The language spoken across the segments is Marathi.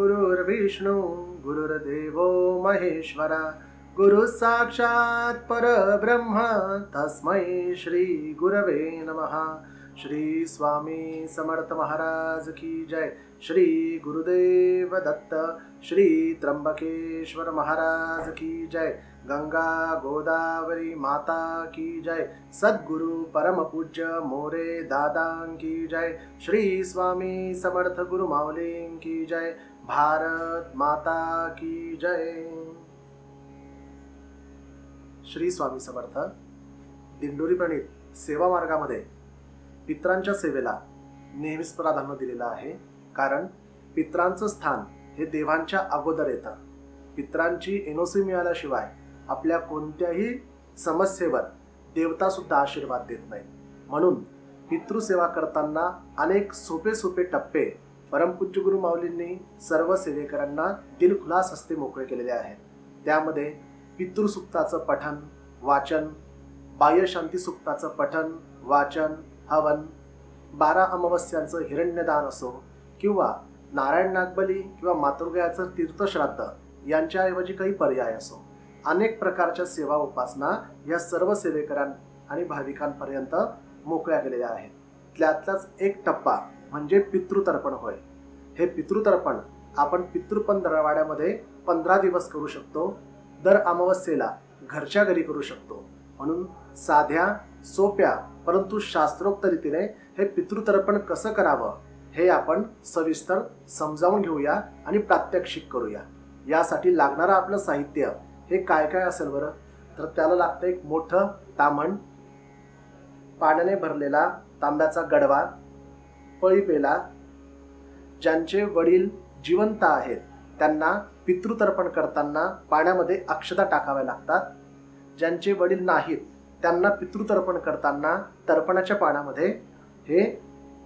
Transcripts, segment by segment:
गुरुर्विष्णू गुरुर्देवो महेश्वरा गुरु साक्षात परब्रह्म तस्मै श्री गुरवे नमः. श्री स्वामी समर्थ महाराज की जय. श्री गुरुदेव दत्त श्री त्र्यंबकेश्वर महाराज की जय. गंगा गोदावरी माता की जय. सद्गुरु परम पूज्य मोरे दादां की जय. श्री स्वामी समर्थ गुरु माऊलीं की जय. भारत माता की जय। श्री स्वामी समर्थ दिंडोरी प्रणित सेवा मार्गामध्ये पित्रांच्या सेवेला नेहमीच प्राधान्य दिलेलं आहे कारण पित्रांचं स्थान हे देवांच्या अगोदर येतं. पित्रांची एनओसी मिळाल्याशिवाय आपल्या कोणत्याही समस्येवर देवतासुद्धा आशीर्वाद देत नाही म्हणून पितृसेवा करताना अनेक सोपे सोपे टप्पे परमपूज्य गुरु माऊलींनी सर्व सेवेकरांना दिलखुलास हस्ते मोकळे केलेले आहेत. त्यामध्ये पितृसुक्ताचं पठन वाचन बाह्यशांती सुक्ताचं पठन वाचन हवन बारा अमावस्यांचं हिरण्यदान असो किंवा नारायण नागबली किंवा मातृगयाचं तीर्थश्राद्ध यांच्याऐवजी काही पर्याय असो अनेक प्रकारच्या सेवा उपासना या सर्व सेवेकरां आणि भाविकांपर्यंत मोकळ्या गेलेल्या आहेत. त्यातलाच एक टप्पा म्हणजे पितृतर्पण होय. हे पितृतर्पण आपण पितृपण दरवाड्यामध्ये पंधरा दिवस करू शकतो. दर अमावस्येला घरच्या घरी करू शकतो. म्हणून साध्या सोप्या परंतु शास्त्रोक्त रीतीने हे पितृतर्पण कसं करावं हे आपण सविस्तर समजावून घेऊया आणि प्रात्यक्षिक करूया. यासाठी लागणारं आपलं साहित्य हे काय काय असेल बरं? तर त्याला लागतं एक मोठं तामण पाण्याने भरलेला तांब्याचा गडवा पळीपेला ज्यांचे वडील जिवंत आहेत त्यांना पितृतर्पण करताना पाण्यामध्ये अक्षता टाकाव्या लागतात. ज्यांचे वडील नाहीत त्यांना पितृतर्पण करताना तर्पणाच्या पाण्यामध्ये हे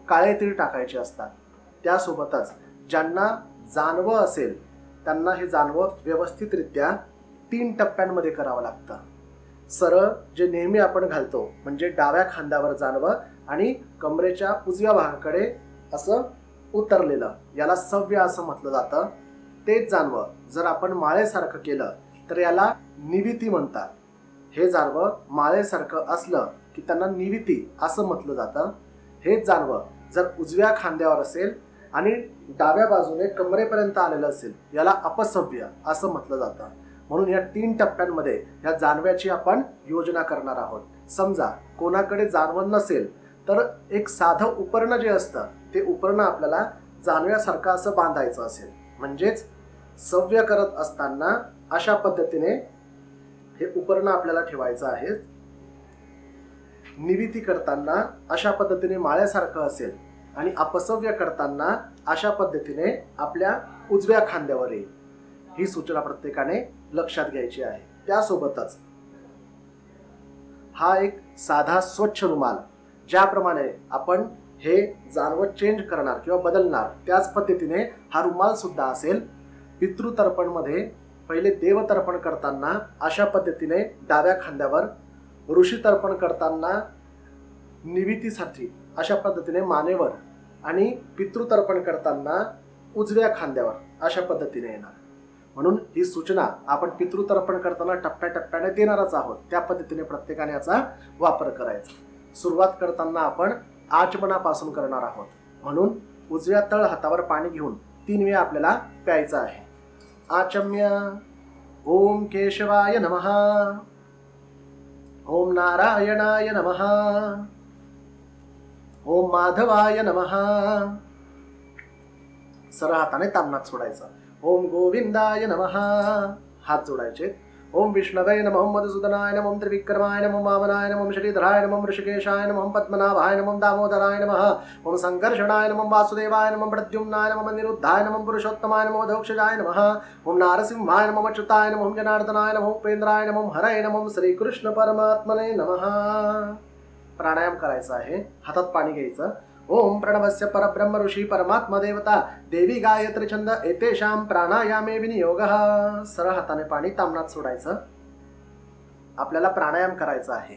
काळे तीळ टाकायचे असतात. त्यासोबतच ज्यांना जानवं असेल त्यांना हे जानवं व्यवस्थितरित्या तीन टप्प्यांमध्ये करावं लागतं. सरळ जे नेहमी आपण घालतो म्हणजे डाव्या खांद्यावर जानवं आणि कमरेच्या उजव्या भागाकडे असं उतरलेलं याला सव्य असं म्हटलं जातं. तेच जानवं जर आपण माळेसारखं केलं तर याला निविती म्हणतात. हे जानवं माळेसारखं असलं की त्यांना निविती असं म्हटलं जातं. हेच जानवं जर उजव्या खांद्यावर असेल आणि डाव्या बाजूने कमरेपर्यंत आलेलं असेल याला अपसव्य असं म्हटलं जातं. म्हणून या तीन टप्प्यांमध्ये या जानव्याची आपण योजना करणार आहोत. समजा कोणाकडे जानवं नसेल तर एक साधं उपरणं जे असतं ते उपरणं आपल्याला जानव्यासारखं असं बांधायचं असेल. म्हणजेच सव्य करत असताना अशा पद्धतीने हे उपरणं आपल्याला ठेवायचं आहे. निविती करताना अशा पद्धतीने माळ्यासारखं असेल आणि अपसव्य करताना अशा पद्धतीने आपल्या उजव्या खांद्यावर येईल ही सूचना प्रत्येकाने लक्षात घ्यायची आहे. त्यासोबतच हा एक साधा स्वच्छ रुमाल ज्याप्रमाणे आपण हे जानवं चेंज करणार किंवा बदलणार त्याच पद्धतीने हा रुमाल सुद्धा असेल. पितृतर्पणमध्ये पहिले देवतर्पण करताना अशा पद्धतीने डाव्या खांद्यावर ऋषी तर्पण करताना निवितीसाठी अशा पद्धतीने मानेवर आणि पितृतर्पण करताना उजव्या खांद्यावर अशा पद्धतीने येणार. म्हणून ही सूचना आपण पितृतर्पण करताना टप्प्याटप्प्याने देणारच आहोत. त्या पद्धतीने प्रत्येकाने याचा वापर करायचा. सुरुवात करताना आपण आचमनापासून करणार आहोत. म्हणून उजव्या तळ हातावर पाणी घेऊन तीन वेळा आपल्याला प्यायचं आहे. आचम्य. ओम केशवाय नमः. ओम नारायणाय नमः. ओम माधवाय नमः. सरळ हाताने तामनात सोडायचं. ओम गोविंदाय नमः. हात जोडायचे. ओम विष्णवे नमः मधुसूदनाय नमः त्रिविक्रमाय नम वामनाय नमः श्रीधराय नमः ऋषिकेशाय नमः पद्मनाभाय नमः दामोदराय नम ओम संकर्षणाय नमः वासुदेवाय नमः प्रद्युम्नाय नमः निरुद्धाय नमः पुरुषोत्तमाय नमः दक्षजाय नम ओम नारसिंहाय नमः अच्युताय नमः जनार्दनाय नम उपेंद्राय नमः हरय नमः श्रीकृष्ण परमात्मने नमः प्राणायाम करायचा आहे हातात पाणी घ्यायचं ओम प्रणवस्य परब्रह्म ऋषी परमात्मा देवता देवी गायत्री छंद एतेषाम प्राणायामे विनियोग। सरळ हाताने पाणी तामनात सोडायचं. आपल्याला प्राणायाम करायचा आहे.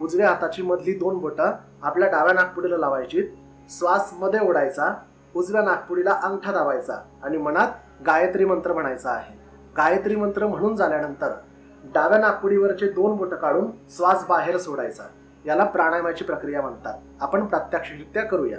उजव्या हाताची मधली दोन बोटं आपल्या डाव्या नागपुडीला लावायची. श्वासमध्ये ओढायचा. उजव्या नागपुडीला अंगठा दाबायचा आणि मनात गायत्री मंत्र म्हणायचा आहे. गायत्री मंत्र म्हणून झाल्यानंतर डाव्या नागपुडीवरचे दोन बोटं काढून श्वास बाहेर सोडायचा. याला प्राणायामाची प्रक्रिया म्हणतात. आपण प्रात्यक्षिकरित्या करूया.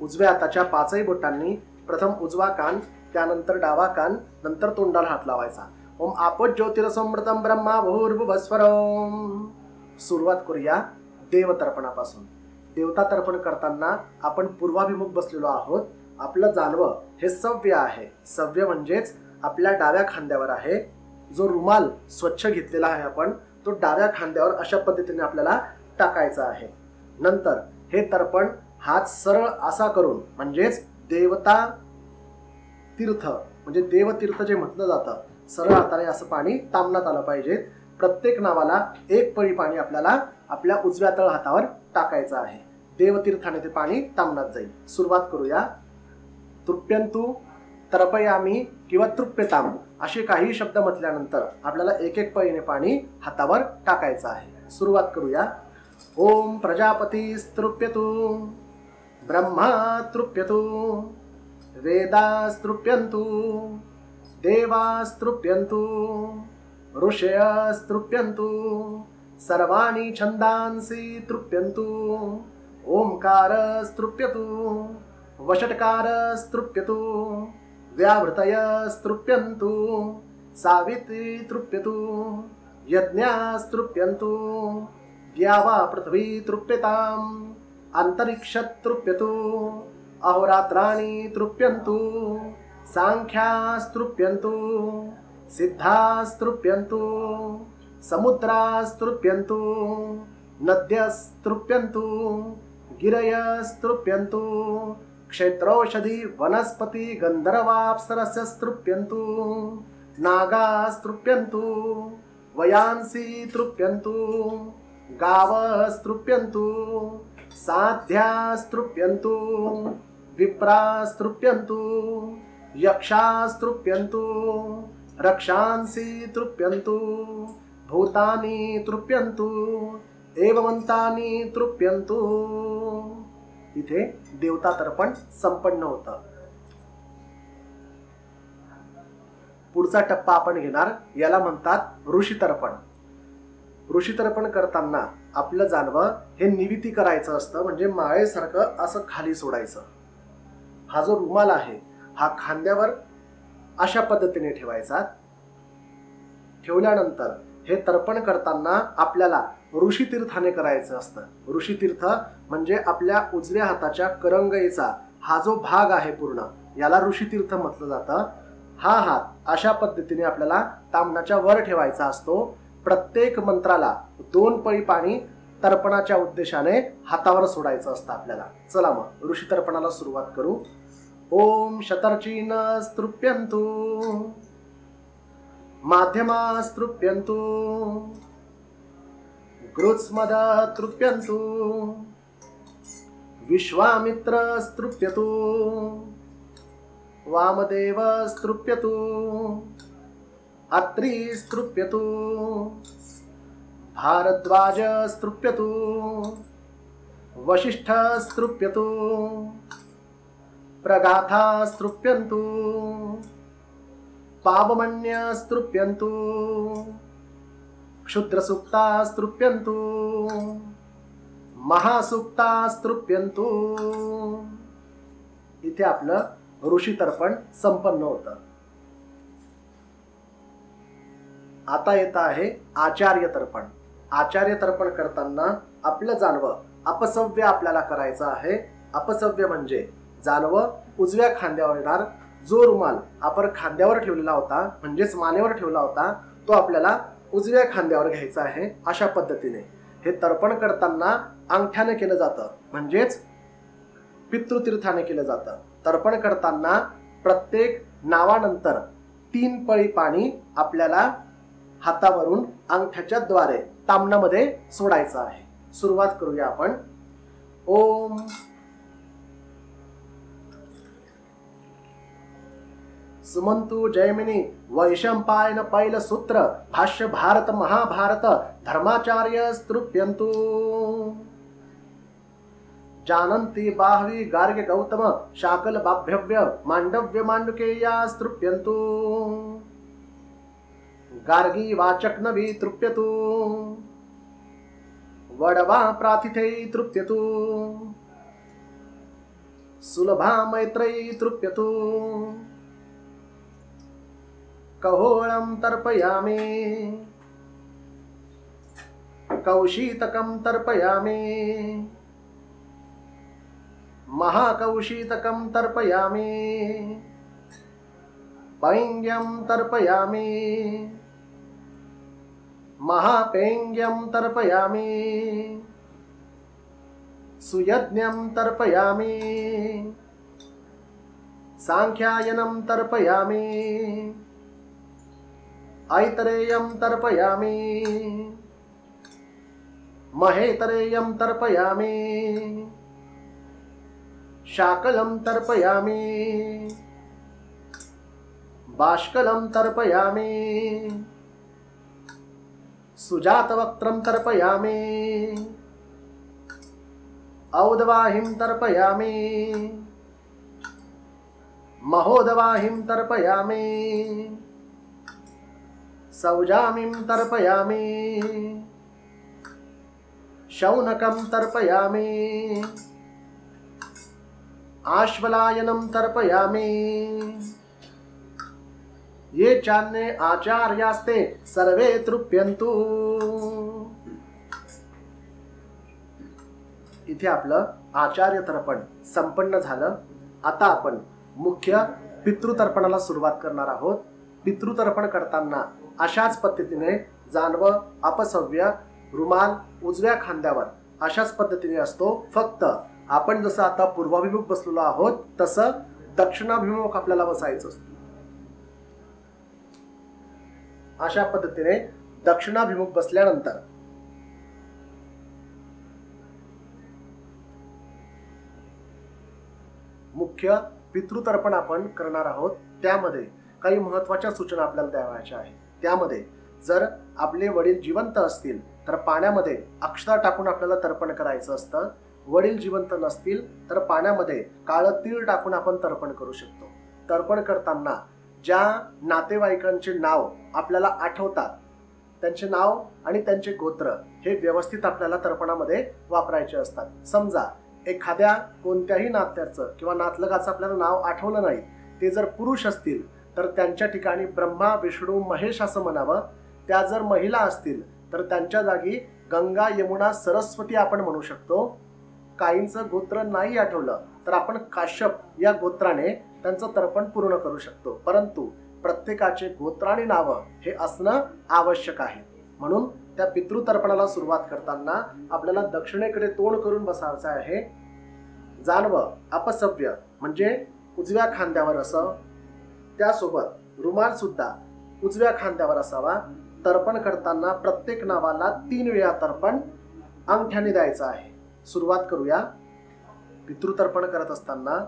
उजव्या हाताच्या पाचही बोटांनी प्रथम उजवा कान त्यानंतर डावा कान नंतर तोंडाला हात लावायचा. ओम आपत ज्योतिरसमृतम ब्रह्मा भूर्भुवस्वरम सुरुवात करूया देवतर्पणापासून. देवता तर्पण करताना आपण पूर्वाभिमुख बसलेलो आहोत. आपलं जानवं हे सव्य आहे. सव्य म्हणजेच आपल्या डाव्या खांद्यावर आहे. जो रुमाल स्वच्छ घेतलेला आहे आपण तो डाव्या खांद्यावर अशा पद्धतीने आपल्याला टाकायचा आहे. नंतर हे तर्पण हात सरळ असा करून म्हणजेच देवता तीर्थ म्हणजे देवतीर्थ जे म्हटलं जातं सरळ हाताने असं पाणी तांबण्यात आलं पाहिजे. प्रत्येक नावाला एक पळी पाणी आपल्याला आपल्या उजव्या तळ हातावर टाकायचं आहे. देवतीर्थाने ते पाणी तांबण्यात जाईल. सुरुवात करूया. तृप्यंतू तरपयामी किंवा तृप्यताम असे काही शब्द म्हटल्यानंतर आपल्याला एक एक पळीने पाणी हातावर टाकायचं आहे. सुरुवात करूया. ओम प्रजापती स्तृप्यतू ब्रह्मा तृप्यतु देवास्तृप्यंतू ऋषयस्तृप्यन्तु। सर्वाणि छन्दांसि तृप्यन्तु। ओङ्कारस्तृप्यतु वषट्कारस्तृप्यतु। व्यावृतयस्तृप्यन्तु। सावित्री तृप्यतु यज्ञास्तृप्यन्तु। द्यावा पृथ्वी तृप्यताम् अन्तरिक्षतृप्यतु। अहोरात्राणि तृप्यन्तु। साङ्ख्यास्तृप्यन्तु ಸಿದ್ಧಾಸ್ತೃಪ್ಯಂತು, ಸಮುದ್ರಾಸ್ತೃಪ್ಯಂತು, ನದ್ಯಸ್ತೃಪ್ಯಂತು, ಗಿರಯಸ್ತೃಪ್ಯಂತು, ಕ್ಷೇತ್ರೌಷಧಿ ವನಸ್ಪತಿ ಗಂಧರ್ವಾಪ್ಸರಸ್ಯ ಸ್ತೃಪ್ಯಂತು ನಾಗಾಸ್ತೃಪ್ಯಂತು, ವಯಾಂಸಿ ತೃಪ್ಯಂತು ಗಾವಸ್ತೃಪ್ಯಂತು ಸಾಧ್ಯಾಸ್ತೃಪ್ಯಂತು, ವಿಪ್ರಾಸ್ತೃಪ್ಯಂತು, ಯಕ್ಷಾಸ್ತೃಪ್ಯಂತು रक्षांसि तृप्यन्तु भूतानि तृप्यन्तु एवमंतानी तृप्यन्तु। इथे देवता तर्पण संपन्न होतं. पुढचा टप्पा आपण घेणार याला म्हणतात ऋषी तर्पण ऋषी तर्पण करताना आपलं जानवं हे निविती करायचं असतं म्हणजे माळेसारखं असं खाली सोडायचं. हा जो रुमाल आहे हा खांद्यावर अशा पद्धतीने ठेवायचा. ठेवल्यानंतर हे तर्पण करताना आपल्याला ऋषी तीर्थाने करायचं असतं. ऋषी तीर्थ म्हणजे आपल्या उजव्या हाताच्या करंगईचा हा जो भाग आहे पूर्ण याला ऋषीतीर्थ म्हटलं जातं. हा हात अशा पद्धतीने आपल्याला तामणाच्या वर ठेवायचा असतो. प्रत्येक मंत्राला दोन पळी पाणी तर्पणाच्या उद्देशाने हातावर सोडायचं असतं आपल्याला. चला मग ऋषी तर्पणाला सुरुवात करू. ओम शतर्चीन स्तृप्यंतु माध्यमास्तृप्यन्तु। गृत्स्मद तृप्यन्तु विश्वामित्रस्तृप्यतु। वामदेवस्तृप्यतु। अत्रीस्तृप्यतु। भारद्वाजस्तृप्यतु। वसिष्ठस्तृप्यतु प्रगाथास्तृप्यन्तु। पावमन्यस्तृप्यन्तु। क्षुद्रसुप्तास्तृप्यन्तु महासुप्तास्तृप्यन्तु इथे आपलं ऋषी तर्पण संपन्न होतं. आता येत आहे आचार्य तर्पण आचार्य तर्पण करताना आपलं जानवं अपसव्य आपल्याला करायचं आहे. अपसव्य म्हणजे जानवं उजव्या खांद्यावर येणार. जो रुमाल आपण खांद्यावर ठेवलेला होता म्हणजेच मानेवर ठेवला होता तो आपल्याला उजव्या खांद्यावर घ्यायचा आहे अशा पद्धतीने. हे तर्पण करताना अंगठ्याने केलं जातं म्हणजेच पितृतीर्थाने केलं जातं. तर्पण करताना प्रत्येक नावानंतर तीन पळी पाणी आपल्याला हातावरून अंगठ्याच्या द्वारे तामणामध्ये सोडायचं आहे. सुरुवात करूया आपण. ओम सुमंतु जयमिनी वैशंपायन पैल सूत्र भाष्य भारत महाभारत धर्माचार्य स्तृप्यंतु जानन्ति बाह्वी गार्ग्य गौतम शाकल बाभ्यव्य मांडव्य मांडुकेया स्तृप्यंतु गार्गी वाचक नवी तृप्यतु। वडवा प्राथिथै तृप्यतु। सुलभा मैत्रैः तृप्यतु। कहोळं तर्पयामि। कौशीतकं तर्पयामि। महाकौशीतकं तर्पयामि। पैङ्ग्यं तर्पयामि। महापेङ्ग्यं तर्पयामि। सुयज्ञं तर्पयामि। साङ्ख्यायनं तर्पयामि। ऐतरेयं तर्पयामि। महेतरेयं तर्पयामि। शाकलं तर्पयामि। बाष्कलं तर्पयामि। सुजातवक्त्रं तर्पयामि। औदवाहिं तर्पयामि। महोदवाहिं तर्पयामि। सौजामिं तर्पयामि। शौनकं तर्पयामि। आश्वलायनं तर्पयामि। ये चान्ये आचार्यास्ते सर्वे तृप्यंतु इथे आपलं आचार्य तर्पण संपन्न झालं. आता आपण मुख्य पितृतर्पणाला सुरुवात करणार आहोत. पितृतर्पण करताना अशाच पद्धतीने जानवं अपसव्य रुमाल उजव्या खांद्यावर अशाच पद्धतीने असतो. फक्त आपण जसं आता पूर्वाभिमुख बसलेलो आहोत तसं दक्षिणाभिमुख आपल्याला बसायचं असतं. अशा पद्धतीने दक्षिणाभिमुख बसल्यानंतर मुख्य पितृतर्पण आपण करणार आहोत. त्यामध्ये काही महत्त्वाच्या सूचना आपल्याला द्यावायच्या आहेत. त्यामध्ये जर आपले वडील जिवंत असतील तर पाण्यामध्ये अक्षता टाकून आपल्याला तर्पण करायचं असतं. वडील जिवंत नसतील तर पाण्यामध्ये काळं तीळ टाकून आपण तर्पण करू शकतो. तर्पण करताना ज्या नातेवाईकांचे नाव आपल्याला आठवतात त्यांचे नाव आणि त्यांचे गोत्र हे व्यवस्थित आपल्याला तर्पणामध्ये वापरायचे असतात. समजा एखाद्या कोणत्याही नात्याचं किंवा नातलगाचं आपल्याला नाव आठवलं नाही ते जर पुरुष असतील तर त्यांच्या ठिकाणी ब्रह्मा विष्णू महेश असं म्हणावं. त्या जर महिला असतील तर त्यांच्या जागी गंगा यमुना सरस्वती आपण म्हणू शकतो. काहींचं गोत्र नाही आठवलं तर आपण काश्यप या गोत्राने त्यांचं तर्पण पूर्ण करू शकतो. परंतु प्रत्येकाचे गोत्र आणि नावं हे असणं आवश्यक आहे. म्हणून त्या पितृतर्पणाला सुरुवात करताना आपल्याला दक्षिणेकडे तोंड करून बसायचं आहे. जानवं अपसव्य म्हणजे उजव्या खांद्यावर असं. त्यासोबत रुमाल सुद्धा उजव्या खांद्यावर असावा. तर्पण करताना प्रत्येक नावाला तीन वेळा तर्पण अंगठ्याने द्यायचं आहे. सुरुवात करूया. पितृतर्पण करत असताना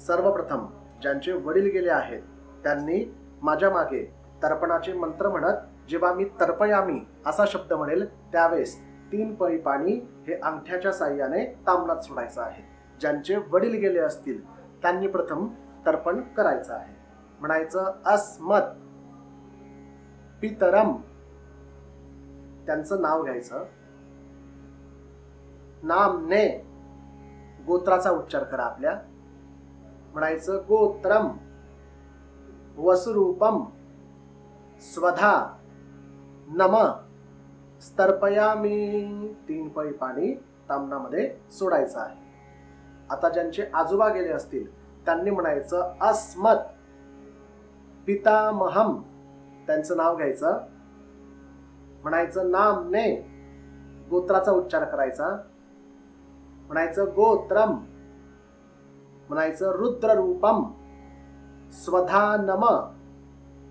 सर्वप्रथम ज्यांचे वडील गेले आहेत त्यांनी माझ्या मागे तर्पणाचे मंत्र म्हणत जेव्हा मी तर्पयामी असा शब्द म्हणेल त्यावेळेस तीन पळी पाणी हे अंगठ्याच्या साह्याने तांबणात सोडायचं आहे. ज्यांचे वडील गेले असतील त्यांनी प्रथम तर्पण करायचं आहे. म्हणायचं अस्मत. पितरम. त्यांचं नाव घ्यायचं. नामने. गोत्राचा उच्चार करा आपल्या. म्हणायचं गोत्रम. वसुरूपम. स्वधा. नम. स्तर्पयामी. तीन पै पाणी तामनामध्ये सोडायचं आहे. आता ज्यांचे आजोबा गेले असतील त्यांनी म्हणायचं अस्मत. पितामहम. त्यांचं नाव घ्यायचं. म्हणायचं नाम ने गोत्राचा उच्चार करायचा. म्हणायचं गोत्रम. म्हणायचं रुद्ररूपम. स्वधा नम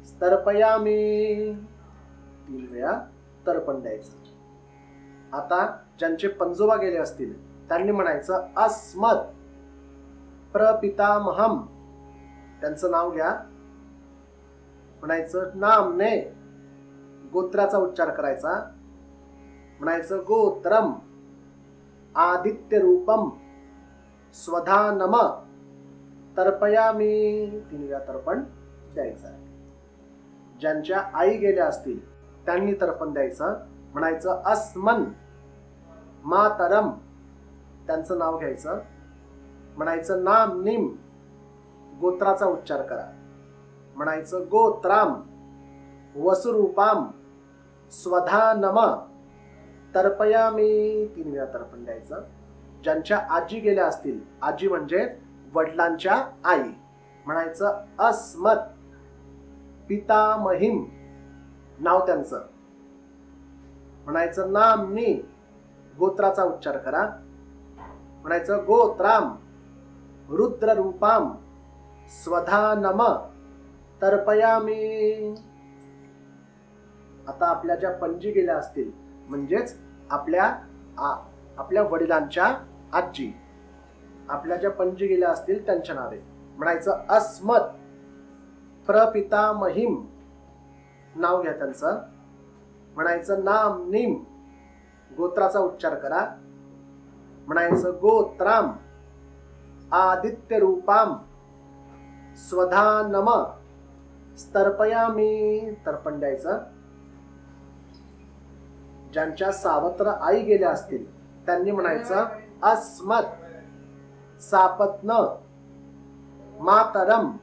स्तर्पयामी. तीन वेळा तर्पण द्यायचं. आता ज्यांचे पंजोबा गेले असतील त्यांनी म्हणायचं अस्मत प्रपितामहम. त्यांचं नाव घ्या. म्हणायचं नामने गोत्राचा उच्चार करायचा. म्हणायचं गोत्रम आदित्य रूपम स्वधा नम तर्पयामी. तीन वेळा तर्पण द्यायचं आहे. ज्यांच्या आई गेल्या असतील त्यांनी तर्पण द्यायचं. म्हणायचं अस्मन मातरम. त्यांचं नाव घ्यायचं. म्हणायचं नाम निम. गोत्राचा उच्चार करा. म्हणायचं गोत्राम वसुरूपाम स्वधा नम तर्पयामी. तीन वेळा तर्पण द्यायचं. ज्यांच्या आजी गेल्या असतील आजी म्हणजे वडिलांच्या आई. म्हणायचं अस्मत पितामहिम. नाव त्यांचं. म्हणायचं नामनी गोत्राचा उच्चार करा. म्हणायचं गोत्राम रुद्र रूपाम स्वधा नम तर्पयामी. आता आपल्या ज्या पणजी गेल्या असतील म्हणजेच आपल्या आ- आपल्या वडिलांच्या आजी. आपल्या ज्या पणजी गेल्या असतील त्यांच्या नावे. म्हणायचं अस्मत प्रपिता महिम नाव घ्या त्यांचं. म्हणायचं नाम निम. गोत्राचा उच्चार करा. म्हणायचं गोत्राम. आदित्य रूपाम स्वधा नम स्तर्पयामी तर्पण द्यायचं. ज्यांच्या सावत्र आई गेल्या असतील त्यांनी म्हणायचं अस्मत सापत्न मातरम.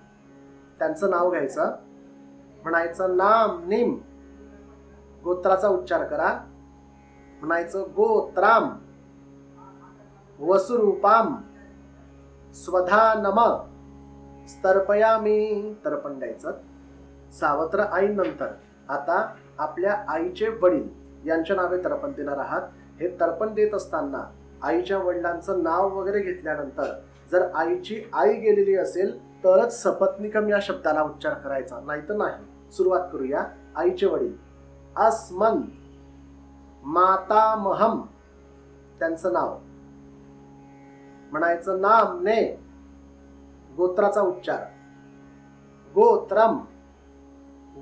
त्यांचं नाव घ्यायचं. म्हणायचं नाम निम. गोत्राचा उच्चार करा. म्हणायचं गोत्राम. वसुरूपाम. स्वधा नम स्तर्पयामी तर्पण द्यायचं. सावत्र आईनंतर आता आपल्या आईचे वडील यांच्या नावे तर्पण देणार आहात. हे तर्पण देत असताना आईच्या वडिलांचं नाव वगैरे घेतल्यानंतर जर आईची आई गेलेली असेल तरच सपत्निकम या शब्दाला उच्चार करायचा. नाही तर नाही. सुरुवात करूया. आईचे वडील. अस्मन मातामहम त्यांचं नाव. म्हणायचं नाम ने गोत्राचा उच्चार. गोत्रम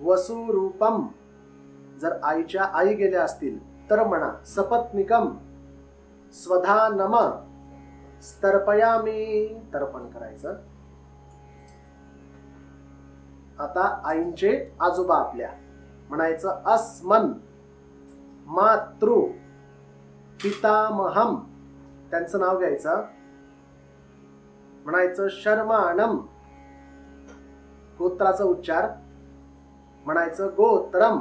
वसुरूपम. जर आईच्या आई गेल्या असतील तर म्हणा सपत्निकम. स्वधा नम. स्तर्पयामी. तर्पण करायचं. आता आईंचे आजोबा आपल्या. म्हणायचं अस्मन. मातृ. पितामहम. त्यांचं नाव घ्यायचं. म्हणायचं शर्माणम. गोत्राचा उच्चार. म्हणायचं गोत्रम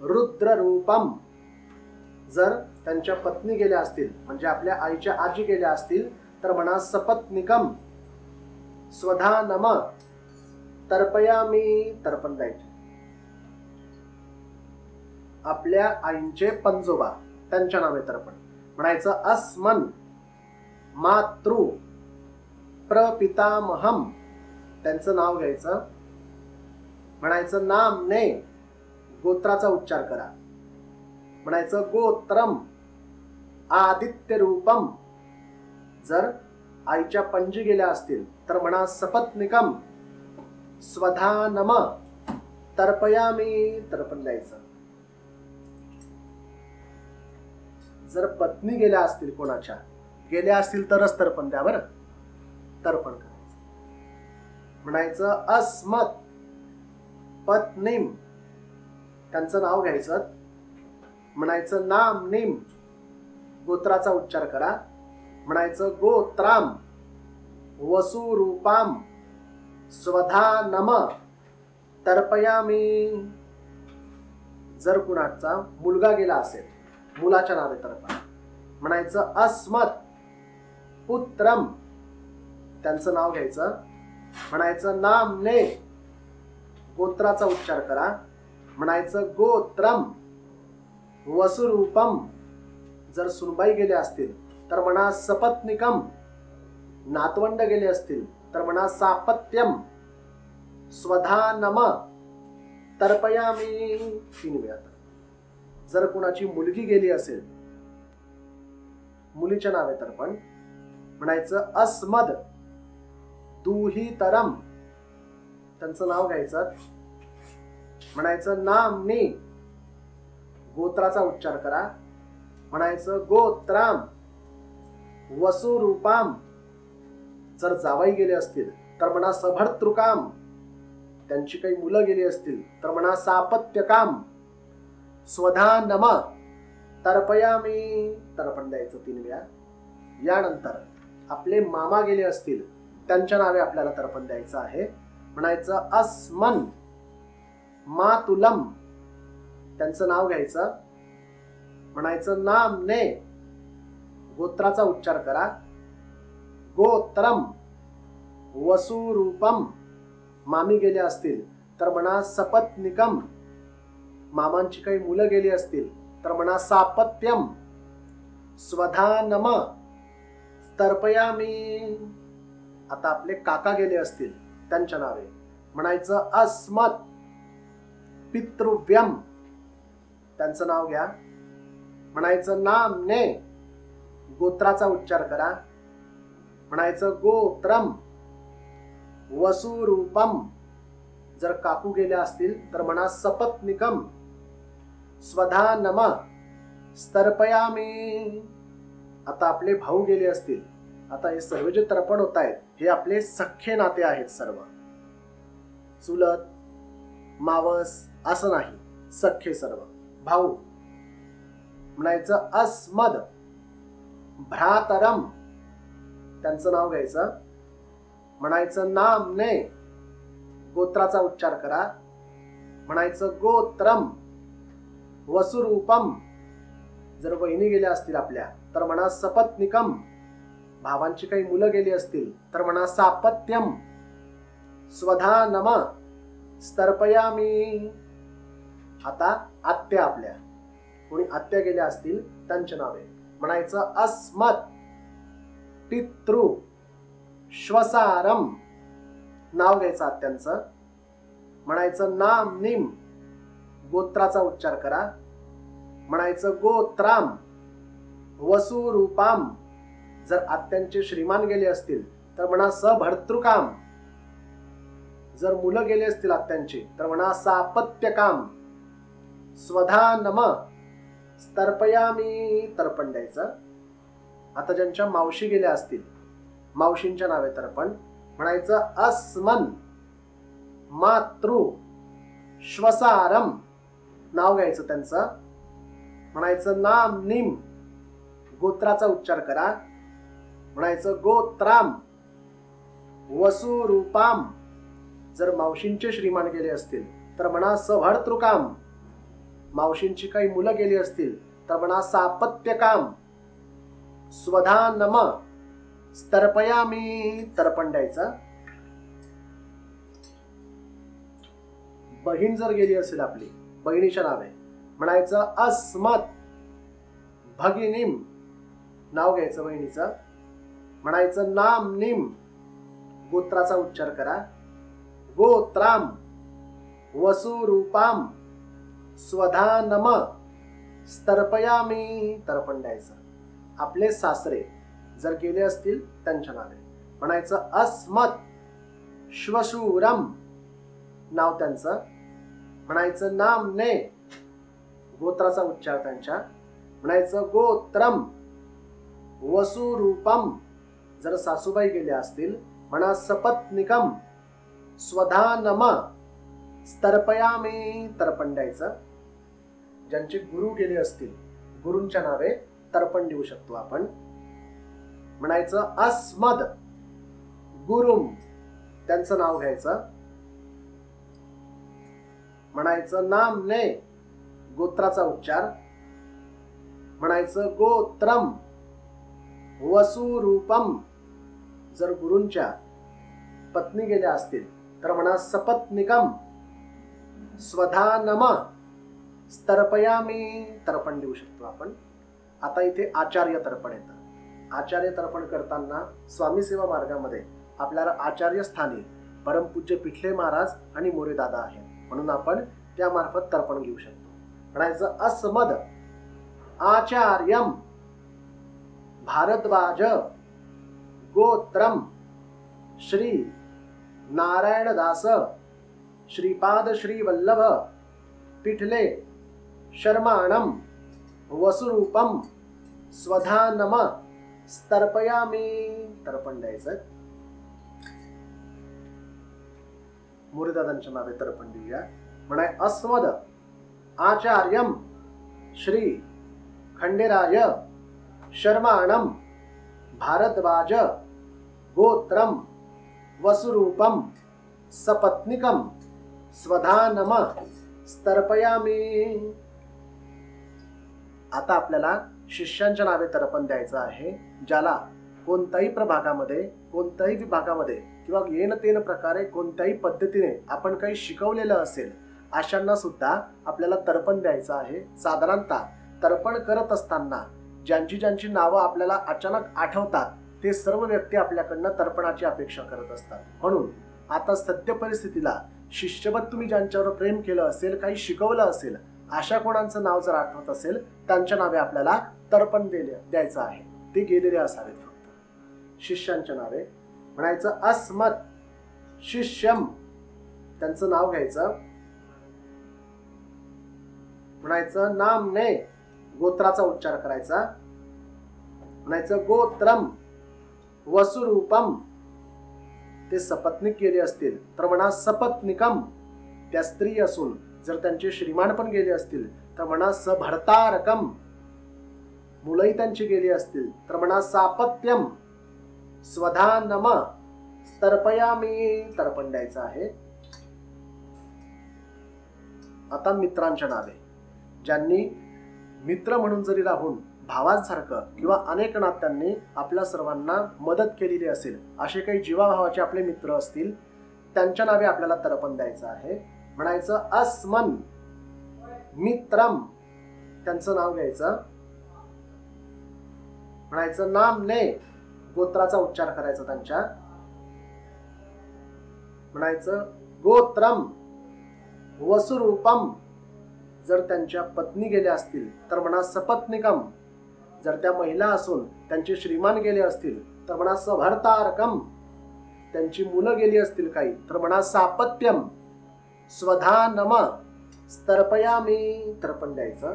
रुद्र रूपम जर त्यांच्या पत्नी गेल्या असतील म्हणजे आपल्या आईच्या आजी गेल्या असतील तर म्हणा सपत्निकम. स्वधानम तर्पयामी तर्पण द्यायचे. आपल्या आईंचे पंजोबा त्यांच्या नावे तर्पण. म्हणायचं अस्मन मातृ प्रपितामहम त्यांचं नाव घ्यायचं म्हणायचं नाम ने गोत्राचा उच्चार करा. म्हणायचं गोत्रम आदित्य रूपम. जर आईच्या पंजी गेल्या असतील तर म्हणा सपत्निकम. स्वधा नम तर्पयामी तर्पण द्यायचं. जर पत्नी गेल्या असतील कोणाच्या गेल्या असतील तरच तर्पण द्या बरं. तर्पण करायचं. म्हणायचं अस्मत पत्नीम त्यांचं नाव घ्यायचं. म्हणायचं नाम नेम. गोत्राचा उच्चार करा. म्हणायचं गोत्राम. वसुरूपाम. स्वधा नम. तर्पयामी. जर कुणाचा मुलगा गेला असेल मुलाच्या नावे तर्पा. म्हणायचं अस्मत. पुत्रम. त्यांचं नाव घ्यायचं. म्हणायचं नाम ने गोत्राचा उच्चार करा. म्हणायचं गोत्रम वसुरूपम जर सुनबाई गेले असतील तर म्हणा सपत्निकम नातवंड गेले असतील तर म्हणा सापत्यम स्वधानम. तर्पयामी. तीन वेळा जर कुणाची मुलगी गेली असेल मुलीच्या नावे तर्पण म्हणायचं अस्मद. दुहितरम. त्यांचं नाव घ्यायचं. म्हणायचं नामनी गोत्राचा उच्चार करा. म्हणायचं गोत्राम. वसुरूपाम. जर जावाई गेले असतील तर म्हणा सभर्तृकाम. त्यांची काही मुलं गेली असतील तर म्हणा सापत्यकाम. स्वधा नम तर्पयामी तर्पण द्यायचं तीन वेळा. यानंतर आपले मामा गेले असतील त्यांच्या नावे आपल्याला तर्पण द्यायचं आहे. म्हणायचं अस्मन मातुलम. त्यांचं नाव घ्यायचं. म्हणायचं नाम ने. गोत्राचा उच्चार करा. गोत्रम वसुरूपम. मामी गेले असतील तर म्हणा सपत्निकम. मामांची काही मुलं गेली असतील तर म्हणा सापत्यम. स्वधानम. तर्पयामी. आता आपले काका गेले असतील त्यांच्या नावे. म्हणायचं अस्मत पितृव्यम. त्यांचं नाव घ्या. म्हणायचं नाम ने. गोत्राचा उच्चार करा. म्हणायचं गोत्रम. वसुरूपम. जर काकू गेल्या असतील तर म्हणा सपत्निकम. स्वधा नम स्तर्पयामी. आता आपले भाऊ गेले असतील. आता हे सर्व जे तर्पण होत आहेत हे आपले सख्खे नाते आहेत सर्व. चुलत मावस असं नाही सख्खे सर्व. भाऊ म्हणायचं अस्मद भ्रातरम. त्यांचं नाव घ्यायचं. म्हणायचं नाम ने गोत्राचा उच्चार करा. म्हणायचं गोत्रम वसुरूपम. जर वहिनी गेल्या असतील आपल्या तर म्हणा सपत्निकम. भावांची काही मुलं गेली असतील तर म्हणा सापत्यम. स्वधा नम. स्तर्पयामी. आता आत्या आपल्या. कोणी आत्या गेल्या असतील त्यांचे नावे. म्हणायचं अस्मत. पितृ. श्वसारम. नाव घ्यायचं आत्यांचं. म्हणायचं नाम निम गोत्राचा उच्चार करा. म्हणायचं गोत्राम. वसुरूपाम. जर आत्यांचे श्रीमान गेले असतील तर म्हणा सभर्तृकाम. जर मुलं गेले असतील आत्यांची तर म्हणा सापत्यकाम. स्वधा नम स्तर्पयामी तर्पण द्यायचं आता ज्यांच्या मावशी गेल्या असतील मावशींच्या नावे तर्पण. म्हणायचं अस्मन मातृ श्वसारम. नाव घ्यायचं त्यांचं. म्हणायचं नाम निम. गोत्राचा उच्चार करा. म्हणायचं गोत्राम वसुरूपाम. जर मावशींचे श्रीमान गेले असतील तर म्हणा सभर्तृकाम. मावशींची काही मुलं गेली असतील तर म्हणा सापत्यकाम. स्वधा नम स्तर्पयामी. तर्पण द्यायचं. बहीण जर गेली असेल आपली बहिणीच्या नावे म्हणायचं अस्मत भगिनीम नाव घ्यायचं बहिणीचं. म्हणायचं नाम निम. गोत्राचा उच्चार करा. गोत्राम. वसुरूपाम. स्वधानम. स्तर्पयामी. तर्पण द्यायचं. आपले सासरे जर गेले असतील त्यांच्या नावे. म्हणायचं अस्मत. श्वशूरम. नाव त्यांचं. म्हणायचं नाम ने. गोत्राचा उच्चार त्यांच्या. म्हणायचं गोत्रम. वसुरूपम. जर सासूबाई गेल्या असतील म्हणा सपत्निकम स्वधा नम स्तर्पयामी तर्पण द्यायचं ज्यांचे गुरु गेले असतील गुरूंच्या नावे तर्पण देऊ शकतो आपण. म्हणायचं अस्मद गुरुम त्यांचं नाव घ्यायचं. म्हणायचं नाम ने गोत्राचा उच्चार. म्हणायचं गोत्रम वसुरूपम जर गुरूंच्या पत्नी गेल्या असतील तर म्हणा सपत्निकम स्वधा नम स्तर्पयामी तर्पण देऊ शकतो आपण. आता इथे आचार्य तर्पण येतं. आचार्य तर्पण करताना स्वामी सेवा मार्गामध्ये आपल्याला आचार्य स्थानी परमपूज्य पिठले महाराज आणि मोरेदादा आहेत. म्हणून आपण त्यामार्फत तर्पण घेऊ शकतो. म्हणायचं अस्मद आचार्यम भारद्वाज गोत्रम श्री नारायणदास श्रीपाद श्री वल्लभ पिठले शर्माणम वसुरूपम स्वधानम स्तर्पयामी. तर्पण द्यायचं मुरीदादांच्या नावे तर्पण देऊया. म्हणाय अस्मद आचार्यम श्री खंडेराय शर्माणम भारद्वाज गोत्रम वसुरूपम सपत्निकम स्वधानम स्तर्पयामी. आता आपल्याला शिष्यांच्या नावे तर्पण द्यायचं आहे ज्याला कोणत्याही प्रभागामध्ये कोणत्याही विभागामध्ये किंवा येन तेन प्रकारे कोणत्याही पद्धतीने आपण काही शिकवलेलं असेल अशांना सुद्धा आपल्याला तर्पण द्यायचं आहे. साधारणतः तर्पण करत असताना ज्यांची ज्यांची नावं आपल्याला अचानक आठवतात ते सर्व व्यक्ती आपल्याकडनं तर्पणाची अपेक्षा करत असतात. म्हणून आता सद्य परिस्थितीला शिष्यवत तुम्ही ज्यांच्यावर प्रेम केलं असेल काही शिकवलं असेल अशा कोणाचं नाव जर आठवत असेल त्यांच्या नावे आपल्याला तर्पण दिले द्यायचं आहे. ते गेलेले असावेत फक्त. शिष्यांच्या नावे म्हणायचं अस्मत शिष्यम. त्यांचं नाव घ्यायचं म्हणायचं नाम ने गोत्राचा उच्चार करायचा. म्हणायचं गोत्रम. वसुरूपम. ते सपत्निक गेले असतील. तर म्हणा सपत्निकम. त्या स्त्री असून जर त्यांचे श्रीमान पण गेले असतील तर म्हणा सभरतारकम. मुलंही त्यांची गेली असतील तर म्हणा सापत्यम. स्वधानम. तर्पयामी. तर्पण द्यायचं आहे. आता मित्रांच्या नावे. ज्यांनी मित्र म्हणून जरी राहून भावांसारखं किंवा अनेक नात्यांनी आपल्या सर्वांना मदत केलेली असेल असे काही जीवाभावाचे आपले मित्र असतील त्यांच्या नावे आपल्याला तर्पण द्यायचं आहे. म्हणायचं अस्मन मित्रम. त्यांचं नाव घ्यायचं. म्हणायचं नाम ने. गोत्राचा उच्चार करायचा त्यांच्या. म्हणायचं गोत्रम. वसुरूपम. जर त्यांच्या पत्नी गेल्या असतील तर म्हणा सपत्निकम. जर त्या महिला असून त्यांचे श्रीमान गेले असतील तर म्हणा सभरतारकम. त्यांची मुलं गेली असतील काही तर म्हणा सापत्यम. स्तर्पया मी तर्पण द्यायचं.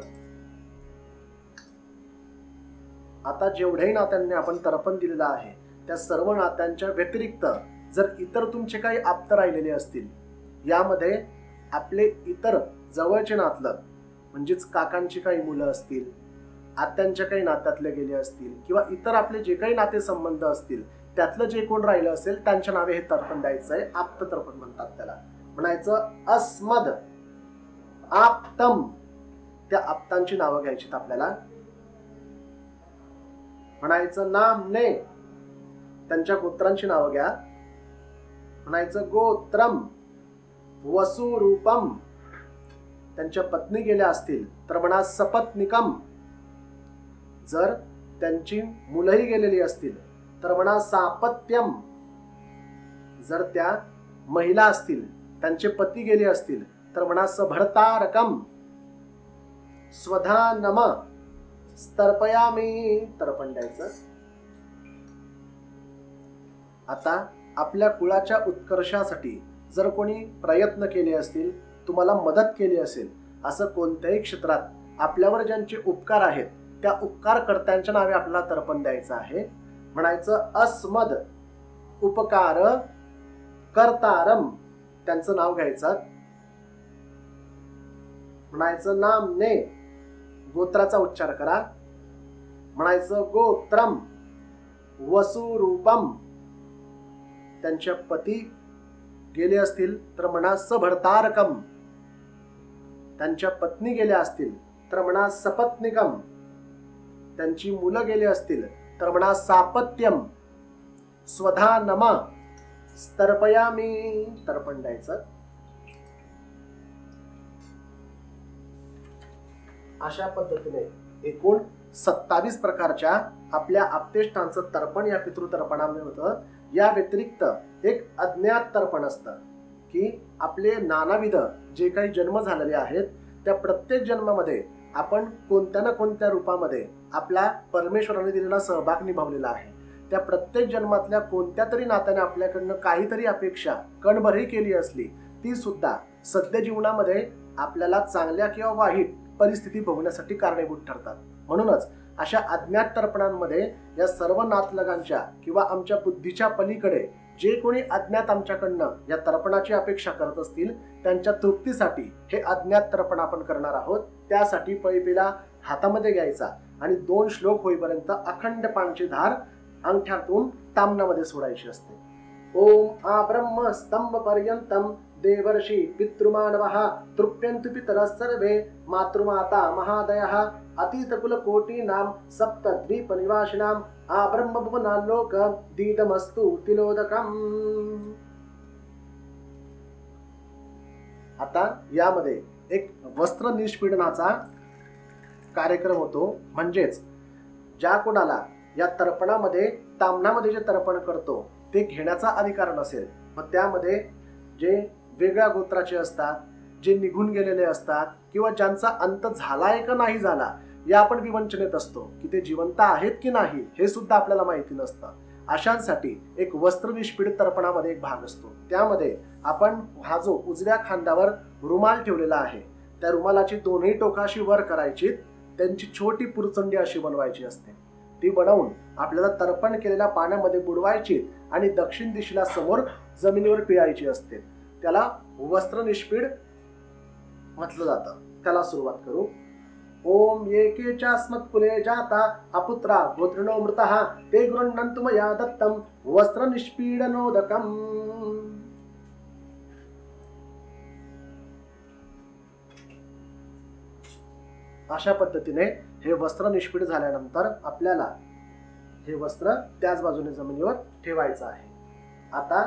आता जेवढ्याही नात्यांनी आपण तर्पण दिलेलं आहे त्या सर्व नात्यांच्या व्यतिरिक्त जर इतर तुमचे काही आप्त राहिलेले असतील यामध्ये आपले इतर जवळचे नातलं म्हणजेच काकांची काही मुलं असतील आत्यांच्या काही नात्यातले गेले असतील किंवा इतर आपले जे काही नातेसंबंध असतील त्यातलं जे कोण राहिलं असेल त्यांच्या नावे हे तर्पण द्यायचं आहे. आप्त तर्पण म्हणतात त्याला. म्हणायचं अस्मद आप्तम. त्या आप्तांची नावं घ्यायची आपल्याला. म्हणायचं नाम ने त्यांच्या गोत्रांची नावं घ्या. म्हणायचं गोत्रम वसुरूपम. त्यांच्या पत्नी गेल्या असतील तर म्हणा सपत्निकम. जर त्यांची मुलंही गेलेली असतील तर म्हणा सापत्यम. जर त्या महिला असतील त्यांचे पती गेले असतील तर म्हणा सभरतारकम स्वधानम. स्तर्पयामी. तर्पण द्यायचं. आता आपल्या कुळाच्या उत्कर्षासाठी जर कोणी प्रयत्न केले असतील तुम्हाला मदत केली असेल असं कोणत्याही क्षेत्रात आपल्यावर ज्यांचे उपकार आहेत त्या उपकारकर्त्यांच्या नावे आपल्याला तर्पण द्यायचं आहे. म्हणायचं अस्मद उपकार कर्तारम त्यांचं नाव घ्यायचं. म्हणायचं नाम ने गोत्राचा उच्चार करा. म्हणायचं गोत्रम वसुरूपम त्यांच्या पती गेले असतील तर म्हणा सभरतारकम. त्यांच्या पत्नी गेल्या असतील तर म्हणा सपत्निकम. त्यांची मुलं गेली असतील तर म्हणा सापत्यम. स्वधा नमा. स्तर्पयामी. तर्पण द्यायचं. अशा पद्धतीने एकूण सत्तावीस प्रकारच्या आपल्या आपतेष्टांचं तर्पण या पितृतर्पणामध्ये होतं. या व्यतिरिक्त एक अज्ञात तर्पण असतं की आपले नानाविध जे काही जन्म झालेले आहेत त्या प्रत्येक जन्मामध्ये आपण कोणत्या ना कोणत्या रूपामध्ये आपला परमेश्वराने दिलेला सहभाग निभावलेला आहे. त्या प्रत्येक जन्मातल्या कोणत्या तरी नात्याने आपल्याकडनं काहीतरी अपेक्षा कणभरही केली असली ती सुद्धा सत्य जीवनामध्ये आपल्याला चांगल्या किंवा वाईट परिस्थिती भोगण्यासाठी कारणीभूत ठरतात. म्हणूनच अशा अज्ञात तर्पणांमध्ये या सर्व नातलगांच्या किंवा आमच्या बुद्धीच्या पलीकडे जे कोणी अज्ञात आमच्याकडनं या तर्पणाची अपेक्षा करत असतील त्यांच्या तृप्तीसाठी हे अज्ञात तर्पण आपण करणार आहोत. त्यासाठी पैपेला हातामध्ये घ्यायचा आणि दोन श्लोक होईपर्यंत अखंड पाण्याची धार अंगठ्यातून तामनामध्ये सोडायची असते. ओम आ ब्रह्म स्तंभ पर्यंतम देवर्षी पितृमानवः तृप्यन्तु पितरः सर्वे. मातृमाता महादयः. अतीतकुलकोटीनां सप्तद्वीपनिवासिनाम्. आ ब्रह्मभुवनाल्लोक दीदमस्तु तिलोदकम्. आता यामध्ये एक वस्त्र निष्पीडनाचा कार्यक्रम होतो. म्हणजेच ज्या कोणाला या तर्पणामध्ये तामणामध्ये जे तर्पण करतो ते घेण्याचा अधिकार नसेल. मग त्यामध्ये जे वेगळ्या गोत्राचे असतात जे निघून गेलेले असतात किंवा ज्यांचा अंत झालाय का नाही झाला या आपण विवंचनेत असतो की ते जिवंत आहेत की नाही हे सुद्धा आपल्याला माहिती नसतं. अशांसाठी एक वस्त्रनिष्पीडित तर्पणामध्ये एक भाग असतो. त्यामध्ये आपण हा जो उजव्या खांद्यावर रुमाल ठेवलेला आहे त्या रुमालाची दोन्ही टोकाशी वर करायची त्यांची छोटी पुरचंडी अशी बनवायची असते. ती बनवून आपल्याला तर्पण केलेल्या पाण्यामध्ये बुडवायची आणि दक्षिण दिशेला समोर जमिनीवर पिळायची असते. त्याला वस्त्र निष्पीड म्हटलं जातं. त्याला सुरुवात करू. ओम येके चास्मत्कुले जाता अपुत्रा गोत्रिणो मृतः ते गृह्णन्तु मया दत्तं वस्त्र निष्पीडनोदकम् अशा पद्धतीने हे वस्त्र निष्पीड झाल्यानंतर आपल्याला हे वस्त्र त्याच बाजूने जमिनीवर ठेवायचं आहे. आता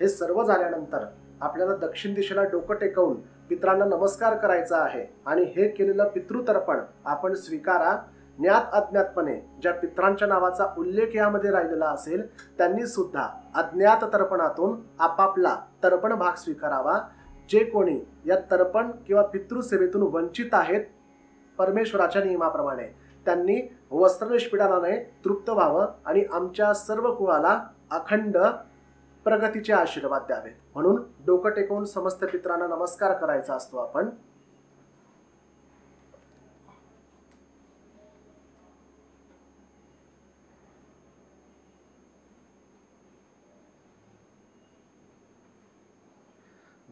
हे सर्व झाल्यानंतर आपल्याला दक्षिण दिशेला डोकं टेकवून पित्रांना नमस्कार करायचा आहे. आणि हे केलेलं पितृतर्पण आपण स्वीकारा. ज्ञात अज्ञातपणे ज्या पित्रांच्या नावाचा उल्लेख यामध्ये राहिलेला असेल त्यांनी सुद्धा अज्ञात तर्पणातून आपापला तर्पण भाग स्वीकारावा. जे कोणी या तर्पण किंवा पितृसेवेतून वंचित आहेत परमेश्वराच्या नियमाप्रमाणे त्यांनी वस्त्रनिष्पीडनाने तृप्त व्हावं आणि आमच्या सर्व कुळाला अखंड प्रगतीचे आशीर्वाद द्यावेत. म्हणून डोकं टेकवून समस्त पित्रांना नमस्कार करायचा असतो आपण.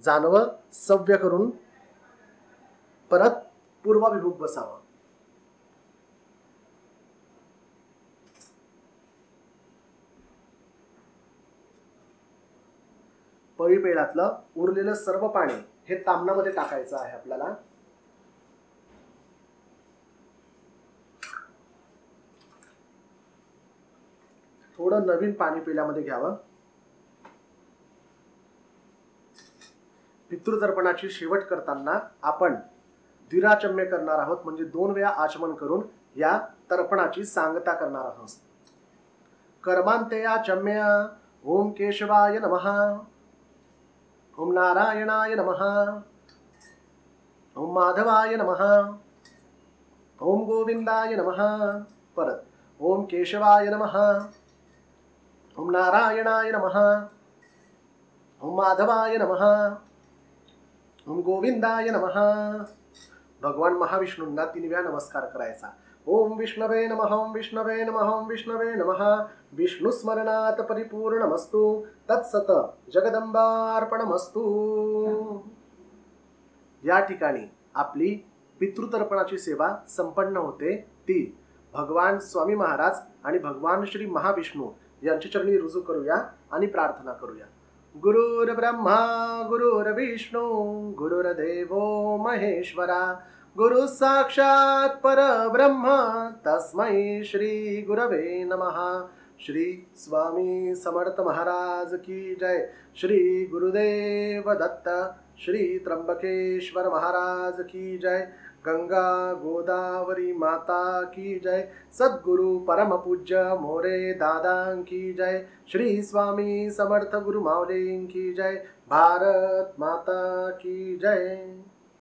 जानवं सव्य करून परत पूर्वाभिमुख बसावं. पळी उरलेलं सर्व पाणी हे तामणामध्ये टाकायचं आहे आपल्याला. थोडं नवीन पाणी पेल्यामध्ये घ्यावं. पितृदर्पणाची शेवट करताना आपण द्विराचम्य करणार आहोत म्हणजे दोन वेळा आचमन करून या तर्पणाची सांगता करणार आहोत. कर्मांतया चम्य. ओम केशवाय नमः. ओम नारायणाय नमः। ओम माधवाय नमः। ओम गोविंदाय नमः। परत ओम केशवाय नमः। ओम नारायणाय नमः। ओम माधवाय नमः। ओम गोविंदाय नमः। भगवान महाविष्णूंना तीन वेळा नमस्कार करायचा। ओम विष्णवे नम ओं विष्णवे नम ओं विष्णवे नम विष्णुस्मरणात परिपूर्णमस्तु तत्सत जगदंबार्पणमस्तु या ठिकाणी आपली पितृतर्पणाची सेवा संपन्न होते ती भगवान स्वामी महाराज आणि भगवान श्री महाविष्णू यांच्या चरणी रुजू करूया आणि प्रार्थना करूया. गुरुर्ब्रह्मा गुरुर्विष्णू गुरुर्देव महेश्वरा. गुरु साक्षात परब्रह्म। तस्मै श्री गुरवे नमः। श्री स्वामी समर्थ महाराज की जय। श्री गुरुदेव दत्त। श्री त्र्यंबकेश्वर महाराज की जय। गंगा गोदावरी माता की जय। सद्गुरु परम पूज्य मोरे दादा की जय। श्री स्वामी समर्थ गुरु माऊली की जय। भारत माता की जय।